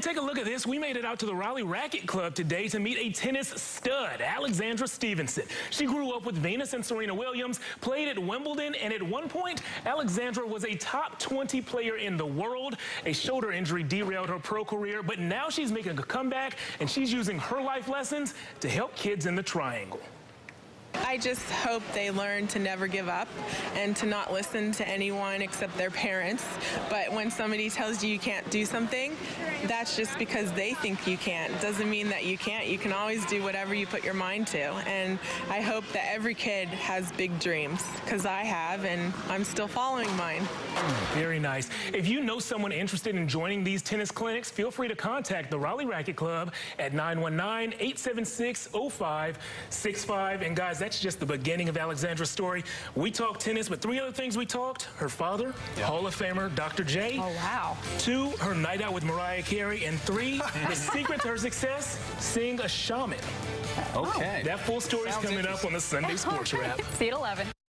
Take a look at this. We made it out to the Raleigh Racquet Club today to meet a tennis stud, Alexandra Stevenson. She grew up with Venus and Serena Williams, played at Wimbledon, and at one point, Alexandra was a top 20 player in the world. A shoulder injury derailed her pro career, but now she's making a comeback, and she's using her life lessons to help kids in the triangle. I just hope they learn to never give up and to not listen to anyone except their parents. But when somebody tells you you can't do something, that's just because they think you can't. Doesn't mean that you can't. You can always do whatever you put your mind to. And I hope that every kid has big dreams because I have, and I'm still following mine. Hmm, very nice. If you know someone interested in joining these tennis clinics, feel free to contact the Raleigh Racquet Club at 919 876 0565. And guys, that's just the beginning of Alexandra's story. We talked tennis, but three other things we talked. Her father, yeah. Hall of Famer Dr. J. Oh, wow. Two, her night out with Mariah Carey. And three, the secret to her success, seeing a shaman. Okay. That full story is coming up on the Sunday Sports Wrap. See you at 11.